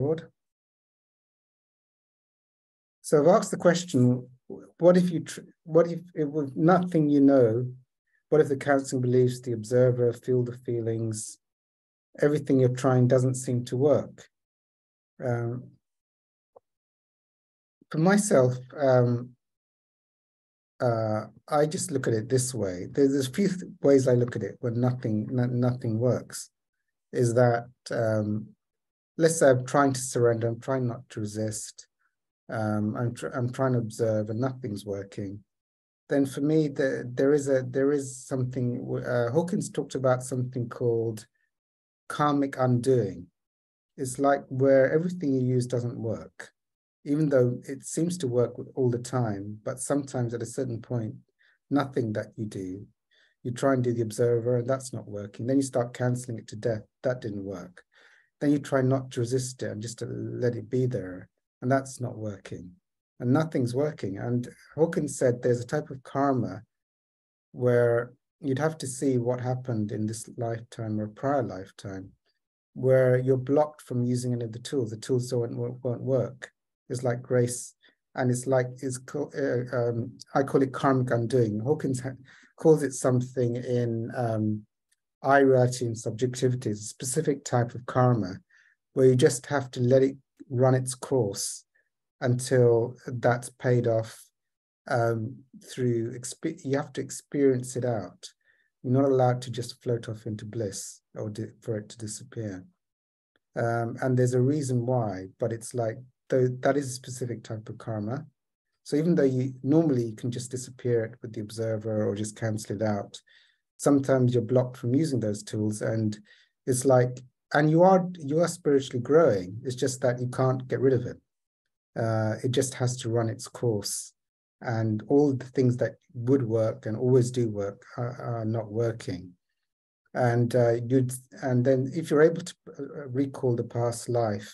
forward. So I've asked the question, what if you, what if, it was nothing you know, what if the counseling believes the observer, feel the feelings, everything you're trying doesn't seem to work? Um, for myself, um, uh, I just look at it this way. There's, there's a few ways I look at it when nothing nothing works. Is that um, let's say I'm trying to surrender, I'm trying not to resist, um, I'm tr I'm trying to observe, and nothing's working. Then for me, the, there is a there is something. Uh, Hawkins talked about something called karmic undoing. It's like where everything you use doesn't work even though it seems to work all the time, but sometimes at a certain point, nothing that you do, you try and do the observer and that's not working. Then you start canceling it to death. That didn't work. Then you try not to resist it and just to let it be there. And that's not working. And nothing's working. And Hawkins said there's a type of karma where you'd have to see what happened in this lifetime or prior lifetime, where you're blocked from using any of the tools. The tools don't won't work It's like grace, and it's like it's uh, um, I call it karmic undoing. Hawkins calls it something in um, I writing subjectivity, is a specific type of karma, where you just have to let it run its course until that's paid off um, through you have to experience it out. You're not allowed to just float off into bliss or for it to disappear. Um, and there's a reason why, but it's like though that is a specific type of karma. So even though you normally you can just disappear it with the observer or just cancel it out, sometimes you're blocked from using those tools. And it's like, and you are you are spiritually growing. It's just that you can't get rid of it. Uh, it just has to run its course. And all the things that would work and always do work are, are not working. And uh, you'd and then if you're able to uh, recall the past life,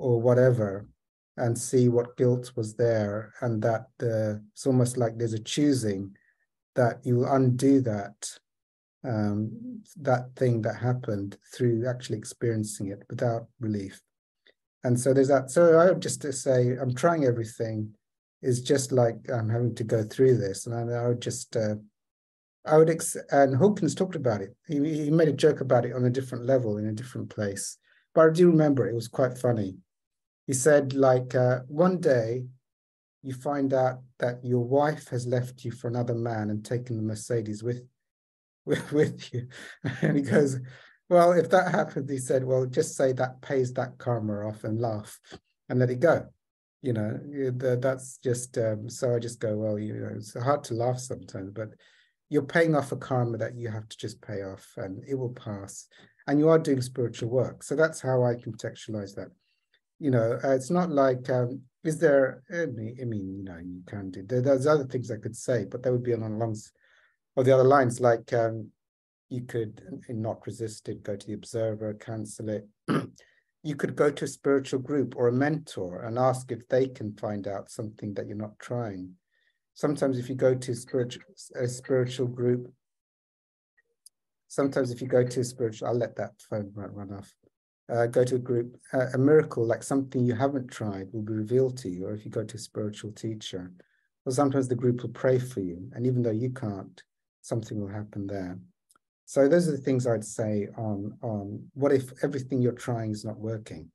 or whatever and see what guilt was there and that uh, it's almost like there's a choosing that you will undo that um, that thing that happened through actually experiencing it without relief. And so there's that so i would just to say i'm trying everything. Is just like i'm having to go through this and i, I would just uh, i would ex- and hawkins talked about it. He, he made a joke about it on a different level in a different place. But i do remember it, it was quite funny. He said, like, uh, one day you find out that your wife has left you for another man and taken the Mercedes with, with, with you. And he goes, well, if that happens, he said, well, just say that pays that karma off and laugh and let it go. You know, that's just, um, so I just go, well, you know, it's hard to laugh sometimes, but you're paying off a karma that you have to just pay off and it will pass. And you are doing spiritual work. So that's how I contextualize that you know, uh, it's not like, um, is there, I mean, I mean, you know, you can do, there, there's other things I could say, but that would be on along or the other lines, like um, you could not resist it, go to the observer, cancel it. you could go to a spiritual group or a mentor and ask if they can find out something that you're not trying. Sometimes if you go to spiritual, a spiritual group, sometimes if you go to a spiritual, I'll let that phone run off uh, go to a group, uh, a miracle like something you haven't tried will be revealed to you, or if you go to a spiritual teacher, or sometimes the group will pray for you, and even though you can't, something will happen there. So those are the things I'd say on on what if everything you're trying is not working.